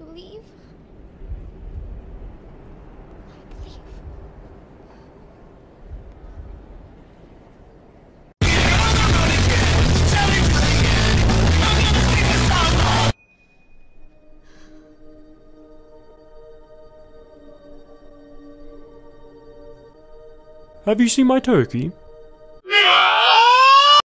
believe. Have you seen my turkey?